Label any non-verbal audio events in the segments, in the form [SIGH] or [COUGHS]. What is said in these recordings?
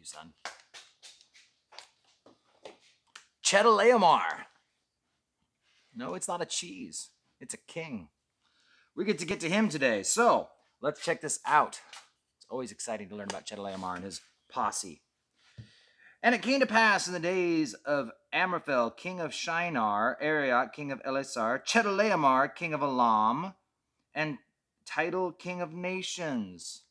you. No, it's not a cheese. It's a king. We get to get to him today. So let's check this out. It's always exciting to learn about Chedorlaomer and his posse. And it came to pass in the days of Amraphel, king of Shinar, Arioch, king of Elasar, Chedorlaomer, king of Elam, and Tidal, king of nations,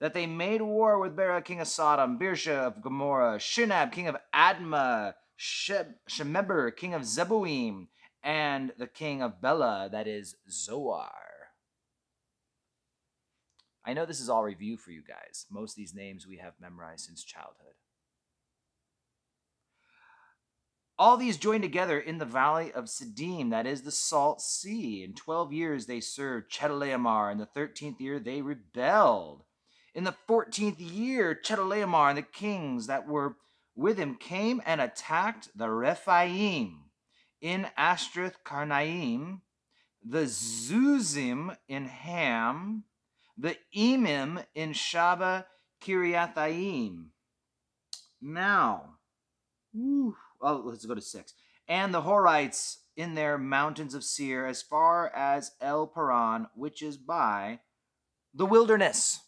that they made war with Bera, king of Sodom, Birsha of Gomorrah, Shinab, king of Admah, Shemeber, king of Zeboim, and the king of Bela, that is Zoar. I know this is all review for you guys. Most of these names we have memorized since childhood. All these joined together in the valley of Siddim, that is the Salt Sea. In 12 years they served Chedorlaomer. In the 13th year they rebelled. In the 14th year, Chedorlaomer and the kings that were with him came and attacked the Rephaim in Ashteroth Karnaim, the Zuzim in Ham, the Emim in Shaveh Kiriathaim. Now, whew, oh, let's go to six. And the Horites in their mountains of Seir, as far as El Paran, which is by the wilderness.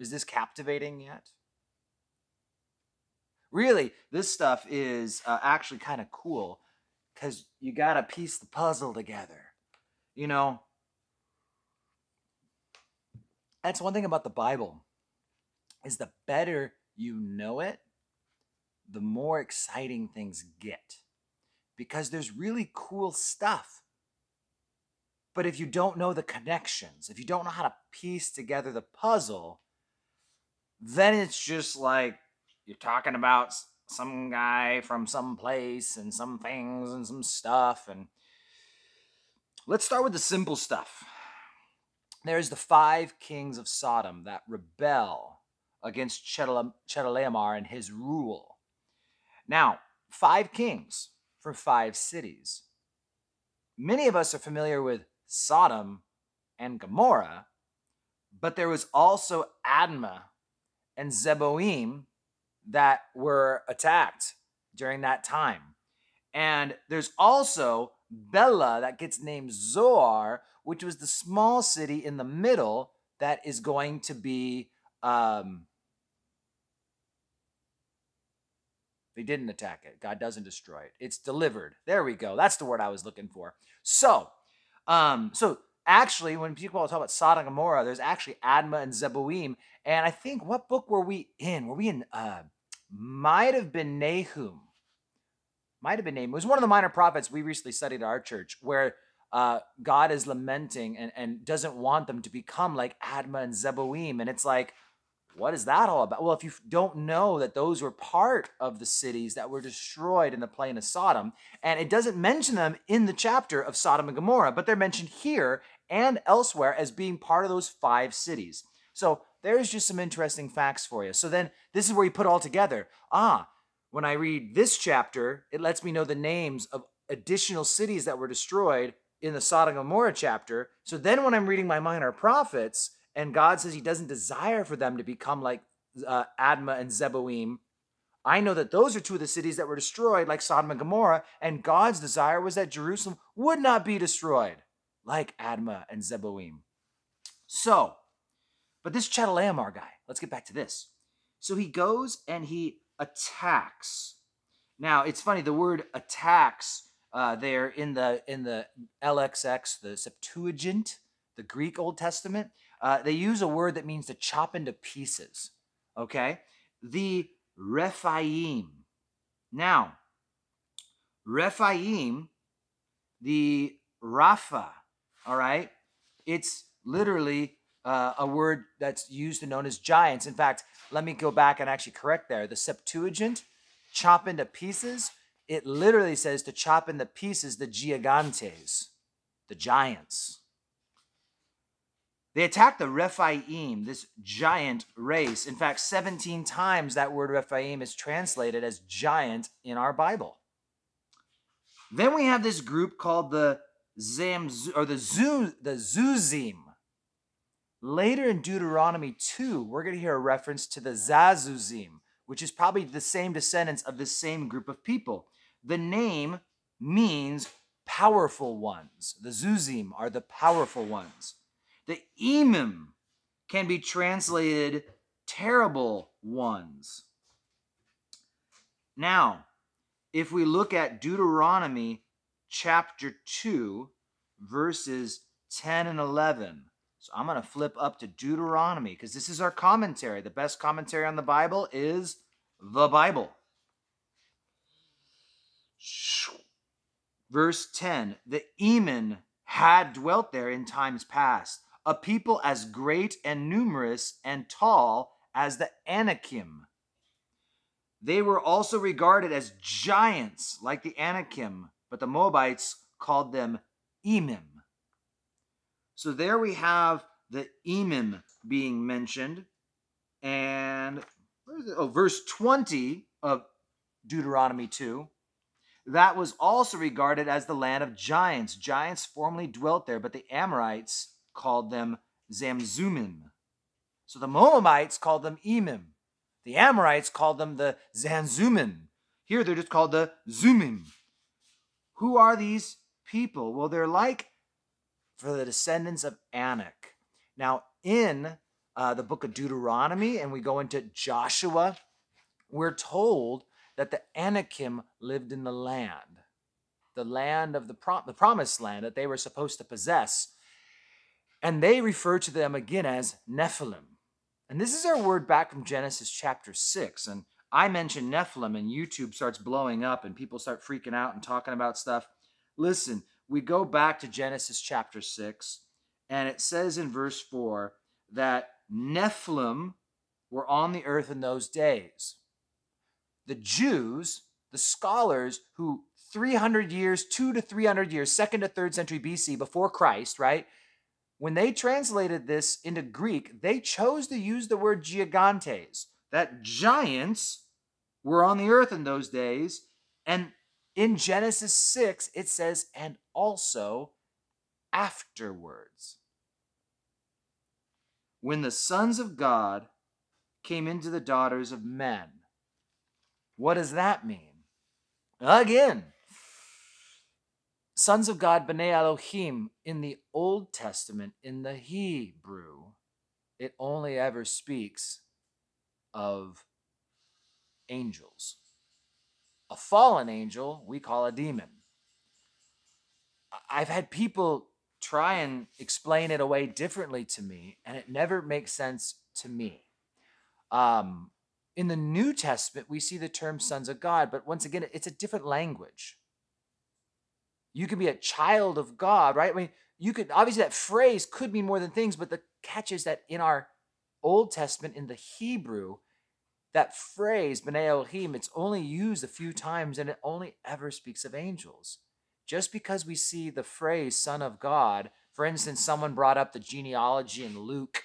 Is this captivating yet? Really, this stuff is uh, actually kind of cool because you got to piece the puzzle together. You know, that's one thing about the Bible is the better you know it, the more exciting things get because there's really cool stuff. But if you don't know the connections, if you don't know how to piece together the puzzle, then it's just like you're talking about some guy from some place and some things and some stuff and let's start with the simple stuff. There's the five kings of sodom that rebel against chedorlaomer and his rule. Now five kings for five cities. Many of us are familiar with sodom and gomorrah but there was also admah and zeboim that were attacked during that time. And there's also Bela that gets named Zoar, which was the small city in the middle that is going to be. Um, they didn't attack it. God doesn't destroy it. It's delivered. There we go. That's the word I was looking for. So, um, so actually, when people talk about Sodom and Gomorrah, there's actually Admah and Zeboim. And I think, what book were we in? Were we in, uh, might have been Nahum. Might have been Nahum. It was one of the minor prophets we recently studied at our church where uh, God is lamenting and, and doesn't want them to become like Admah and Zeboim. And it's like, what is that all about? Well, if you don't know that those were part of the cities that were destroyed in the plain of Sodom, and it doesn't mention them in the chapter of Sodom and Gomorrah, but they're mentioned here and elsewhere as being part of those five cities. So there's just some interesting facts for you. So then this is where you put all together. Ah, when I read this chapter, it lets me know the names of additional cities that were destroyed in the Sodom and Gomorrah chapter. So then when I'm reading my minor prophets, and God says he doesn't desire for them to become like uh, Admah and Zeboim, I know that those are two of the cities that were destroyed, like Sodom and Gomorrah, and God's desire was that Jerusalem would not be destroyed, like Admah and Zeboim. So, but this Chedorlaomer guy, let's get back to this. So he goes and he attacks. Now it's funny the word attacks uh, there in the in the LXX, the Septuagint, the Greek Old Testament. Uh, they use a word that means to chop into pieces. Okay, the Rephaim. Now, Rephaim, the Rapha. All right, it's literally uh, a word that's used and known as giants. In fact, let me go back and actually correct there. The Septuagint, chop into pieces, it literally says to chop into pieces the gigantes, the giants. They attacked the Rephaim, this giant race. In fact, 17 times that word Rephaim is translated as giant in our Bible. Then we have this group called the Zam or the Zu, the Zuzim. Later in Deuteronomy 2, we're going to hear a reference to the Zazuzim, which is probably the same descendants of the same group of people. The name means powerful ones. The Zuzim are the powerful ones. The Emim can be translated terrible ones. Now, if we look at Deuteronomy chapter 2, verses 10 and 11. So I'm going to flip up to Deuteronomy because this is our commentary. The best commentary on the Bible is the Bible. Verse 10 The Emim had dwelt there in times past, a people as great and numerous and tall as the Anakim. They were also regarded as giants like the Anakim, but the Moabites called them Emim. So there we have the Emim being mentioned. And oh, verse 20 of Deuteronomy 2 that was also regarded as the land of giants. Giants formerly dwelt there, but the Amorites called them Zamzumim. So the Moabites called them Emim. The Amorites called them the Zamzumim. Here they're just called the Zumim. Who are these people? Well, they're like for the descendants of Anak. Now, in uh, the book of Deuteronomy, and we go into Joshua, we're told that the Anakim lived in the land, the land of the, prom- the promised land that they were supposed to possess. And they refer to them again as Nephilim. And this is our word back from Genesis chapter 6. And I mentioned Nephilim, and YouTube starts blowing up, and people start freaking out and talking about stuff. Listen, we go back to Genesis chapter 6, and it says in verse 4 that Nephilim were on the earth in those days. The Jews, the scholars who 300 years, two to 300 years, second to third century BC before Christ, right? When they translated this into Greek, they chose to use the word gigantes, that giants were on the earth in those days. And in Genesis 6, it says, and also afterwards. When the sons of God came into the daughters of men. What does that mean? Again, sons of God, B'nai Elohim, in the Old Testament, in the Hebrew, it only ever speaks of angels. A fallen angel, we call a demon. I've had people try and explain it away differently to me, and it never makes sense to me. Um, in the New Testament, we see the term sons of God, but once again, it's a different language. You can be a child of God, right? I mean, you could obviously that phrase could mean more than things, but the catch is that in our Old Testament, in the Hebrew, that phrase, B'nai Elohim, it's only used a few times and it only ever speaks of angels. Just because we see the phrase Son of God, for instance, someone brought up the genealogy in Luke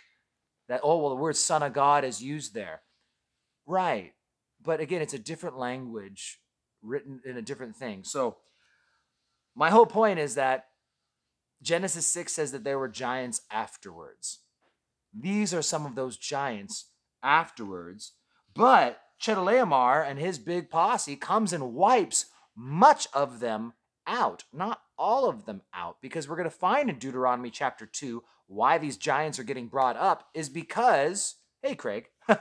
that, oh, well, the word Son of God is used there. Right. But again, it's a different language written in a different thing. So, my whole point is that Genesis 6 says that there were giants afterwards. These are some of those giants afterwards but Chedorlaomer and his big posse comes and wipes much of them out, not all of them out, because we're going to find in Deuteronomy chapter 2 why these giants are getting brought up is because, hey, Craig, [LAUGHS]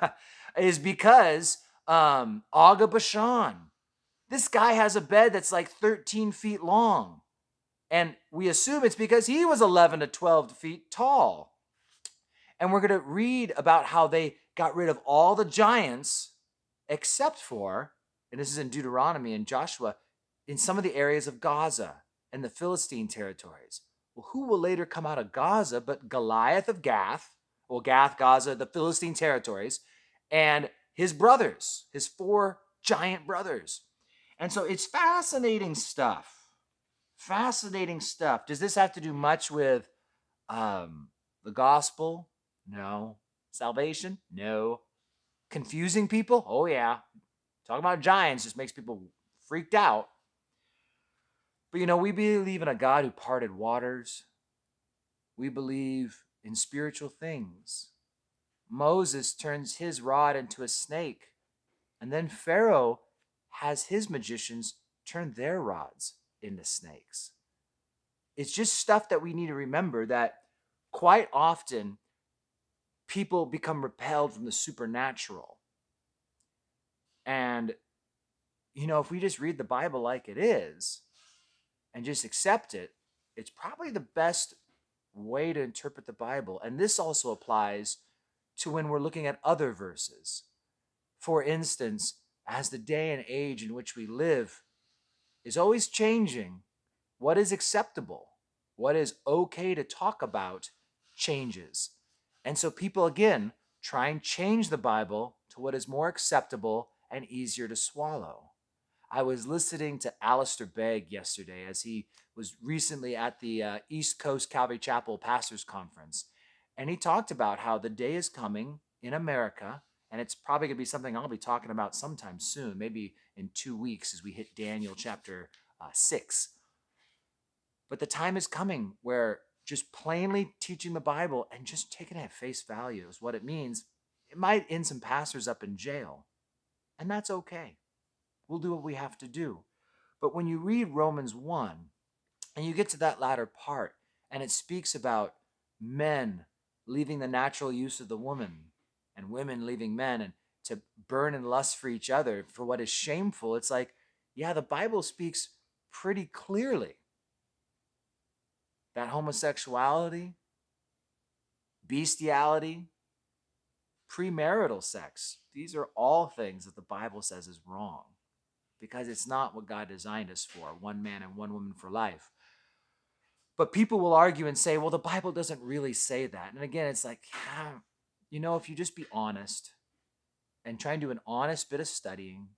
is because um, of Bashan, this guy has a bed that's like 13 feet long. And we assume it's because he was 11 to 12 feet tall. And we're going to read about how they got rid of all the giants except for, and this is in Deuteronomy and Joshua, in some of the areas of Gaza and the Philistine territories. Well, who will later come out of Gaza but Goliath of Gath, well, Gath, Gaza, the Philistine territories, and his brothers, his four giant brothers. And so it's fascinating stuff. Fascinating stuff. Does this have to do much with um, the gospel? No. Salvation? No. Confusing people? Oh, yeah. Talking about giants just makes people freaked out. But you know, we believe in a God who parted waters. We believe in spiritual things. Moses turns his rod into a snake, and then Pharaoh has his magicians turn their rods into snakes. It's just stuff that we need to remember that quite often people become repelled from the supernatural. And, you know, if we just read the Bible like it is and just accept it, it's probably the best way to interpret the Bible. And this also applies to when we're looking at other verses. For instance, as the day and age in which we live is always changing, what is acceptable, what is okay to talk about, changes. And so people, again, try and change the Bible to what is more acceptable and easier to swallow. I was listening to Alistair Begg yesterday as he was recently at the uh, East Coast Calvary Chapel Pastors Conference. And he talked about how the day is coming in America, and it's probably going to be something I'll be talking about sometime soon, maybe in two weeks as we hit Daniel chapter uh, 6. But the time is coming where just plainly teaching the Bible and just taking it at face value is what it means. It might end some pastors up in jail, and that's okay. We'll do what we have to do. But when you read Romans 1 and you get to that latter part, and it speaks about men leaving the natural use of the woman and women leaving men and to burn in lust for each other for what is shameful, it's like, yeah, the Bible speaks pretty clearly that homosexuality, bestiality, premarital sex, these are all things that the Bible says is wrong because it's not what God designed us for one man and one woman for life. But people will argue and say, well, the Bible doesn't really say that. And again, it's like, yeah, you know, if you just be honest and try and do an honest bit of studying,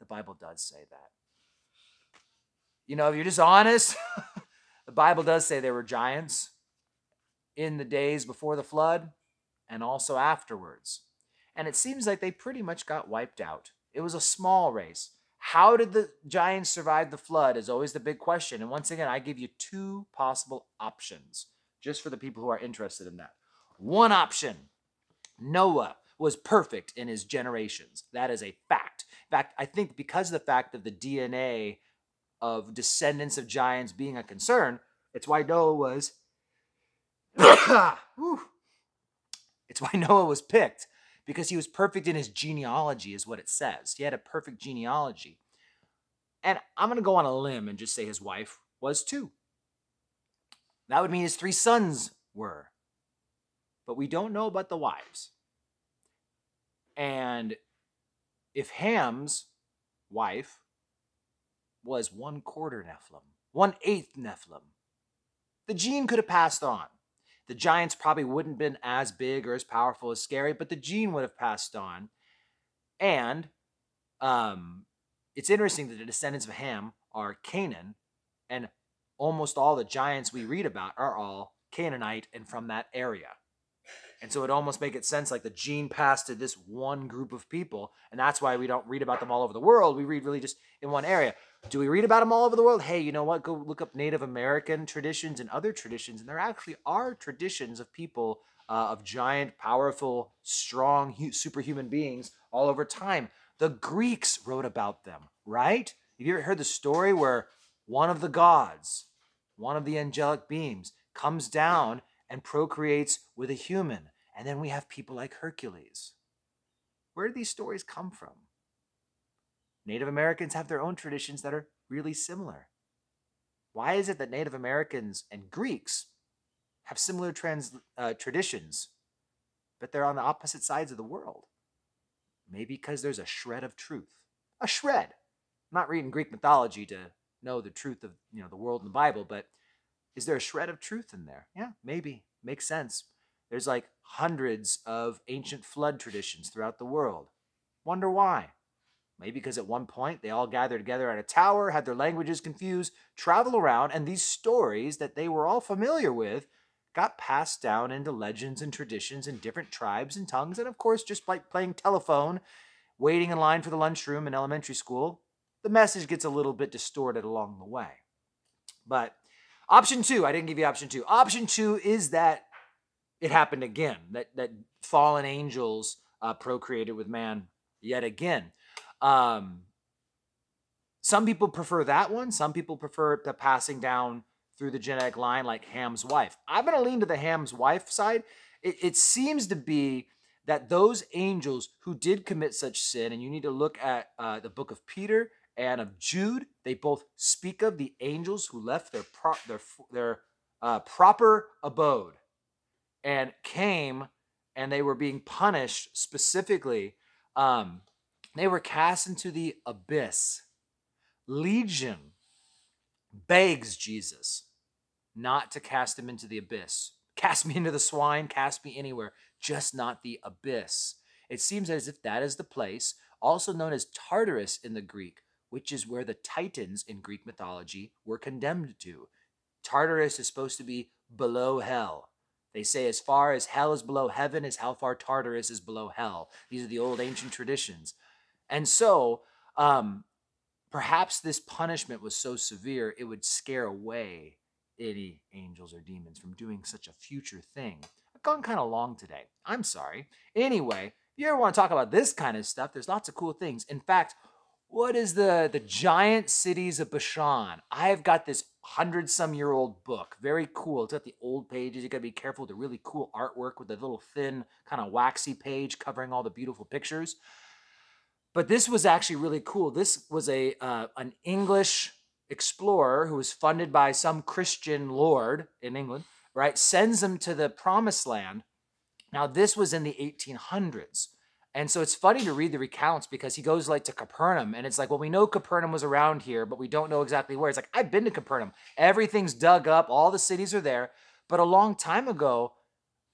the Bible does say that. You know, if you're just honest, [LAUGHS] the Bible does say there were giants in the days before the flood and also afterwards. And it seems like they pretty much got wiped out. It was a small race. How did the giants survive the flood is always the big question. And once again, I give you two possible options just for the people who are interested in that. One option Noah was perfect in his generations. That is a fact. In fact, I think because of the fact of the DNA of descendants of giants being a concern, it's why Noah was. [COUGHS] it's why Noah was picked because he was perfect in his genealogy, is what it says. He had a perfect genealogy. And I'm going to go on a limb and just say his wife was too. That would mean his three sons were. But we don't know about the wives. And if Ham's wife was one quarter Nephilim, one eighth Nephilim, the gene could have passed on. The giants probably wouldn't have been as big or as powerful as scary, but the gene would have passed on. And um, it's interesting that the descendants of Ham are Canaan, and almost all the giants we read about are all Canaanite and from that area. And so it almost make it sense like the gene passed to this one group of people, and that's why we don't read about them all over the world. We read really just in one area. Do we read about them all over the world? Hey, you know what? Go look up Native American traditions and other traditions, and there actually are traditions of people uh, of giant, powerful, strong, superhuman beings all over time. The Greeks wrote about them, right? Have you ever heard the story where one of the gods, one of the angelic beings, comes down and procreates with a human. And then we have people like Hercules. Where do these stories come from? Native Americans have their own traditions that are really similar. Why is it that Native Americans and Greeks have similar trans, uh, traditions, but they're on the opposite sides of the world? Maybe because there's a shred of truth. A shred. I'm not reading Greek mythology to know the truth of you know the world in the Bible, but is there a shred of truth in there? Yeah, maybe. Makes sense. There's like hundreds of ancient flood traditions throughout the world. Wonder why? Maybe because at one point they all gathered together at a tower, had their languages confused, traveled around, and these stories that they were all familiar with got passed down into legends and traditions in different tribes and tongues. And of course, just like playing telephone, waiting in line for the lunchroom in elementary school, the message gets a little bit distorted along the way. But Option two, I didn't give you option two. Option two is that it happened again that that fallen angels uh, procreated with man yet again. Um, some people prefer that one. Some people prefer the passing down through the genetic line, like Ham's wife. I'm going to lean to the Ham's wife side. It, it seems to be that those angels who did commit such sin, and you need to look at uh, the book of Peter and of Jude, they both speak of the angels who left their pro- their their uh, proper abode and came, and they were being punished specifically. Um, they were cast into the abyss. Legion begs Jesus not to cast him into the abyss. Cast me into the swine, cast me anywhere, just not the abyss. It seems as if that is the place, also known as Tartarus in the Greek, which is where the Titans in Greek mythology were condemned to. Tartarus is supposed to be below hell. They say as far as hell is below heaven is how far Tartarus is below hell. These are the old ancient traditions. And so, um, perhaps this punishment was so severe it would scare away any angels or demons from doing such a future thing. I've gone kind of long today. I'm sorry. Anyway, if you ever want to talk about this kind of stuff, there's lots of cool things. In fact, what is the the giant cities of Bashan? I have got this hundred some year old book. Very cool. It's got the old pages. You gotta be careful with the really cool artwork with the little thin, kind of waxy page covering all the beautiful pictures. But this was actually really cool. This was a uh, an English explorer who was funded by some Christian lord in England, right? Sends them to the promised land. Now, this was in the 1800s. And so it's funny to read the recounts because he goes like to Capernaum and it's like, well, we know Capernaum was around here, but we don't know exactly where. It's like, I've been to Capernaum. Everything's dug up, all the cities are there. But a long time ago,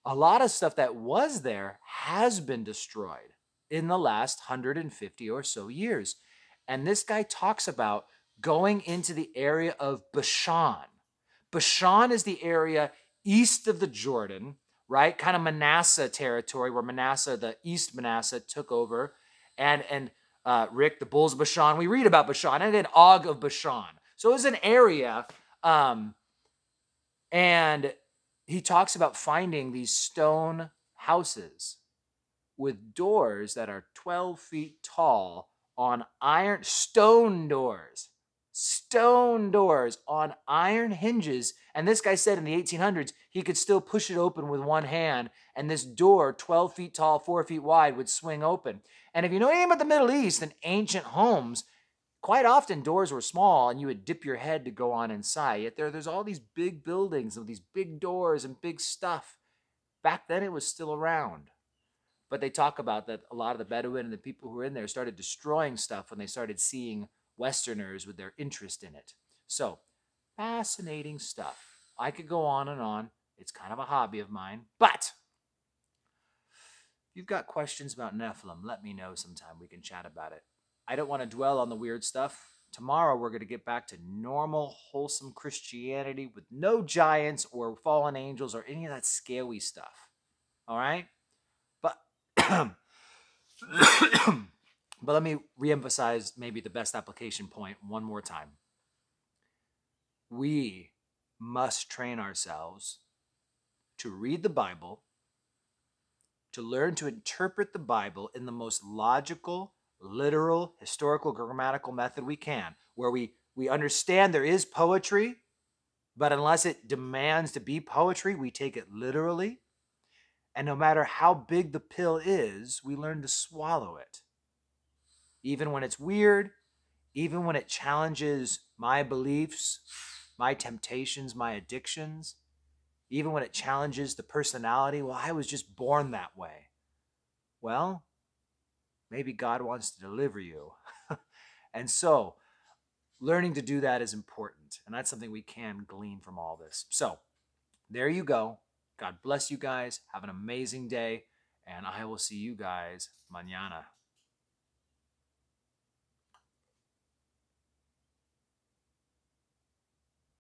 a lot of stuff that was there has been destroyed in the last 150 or so years. And this guy talks about going into the area of Bashan. Bashan is the area east of the Jordan, right? Kind of Manasseh territory where Manasseh, the East Manasseh, took over. And, and uh, Rick, the bulls of Bashan, we read about Bashan, and then Og of Bashan. So it was an area. Um, and he talks about finding these stone houses with doors that are 12 feet tall on iron stone doors stone doors on iron hinges. And this guy said in the 1800s, he could still push it open with one hand, and this door, 12 feet tall, four feet wide, would swing open. And if you know anything about the Middle East and ancient homes, quite often doors were small and you would dip your head to go on inside. Yet there, there's all these big buildings with these big doors and big stuff. Back then, it was still around. But they talk about that a lot of the Bedouin and the people who were in there started destroying stuff when they started seeing Westerners with their interest in it. So, fascinating stuff. I could go on and on. It's kind of a hobby of mine. But if you've got questions about Nephilim, let me know sometime. We can chat about it. I don't want to dwell on the weird stuff. Tomorrow, we're going to get back to normal, wholesome Christianity with no giants or fallen angels or any of that scaly stuff. All right? But [COUGHS] But let me reemphasize maybe the best application point one more time. We must train ourselves to read the Bible, to learn to interpret the Bible in the most logical, literal, historical, grammatical method we can, where we, we understand there is poetry, but unless it demands to be poetry, we take it literally. And no matter how big the pill is, we learn to swallow it even when it's weird, even when it challenges my beliefs, my temptations, my addictions, even when it challenges the personality. Well, I was just born that way. Well, maybe God wants to deliver you. [LAUGHS] and so, learning to do that is important. And that's something we can glean from all this. So, there you go. God bless you guys. Have an amazing day. And I will see you guys mañana.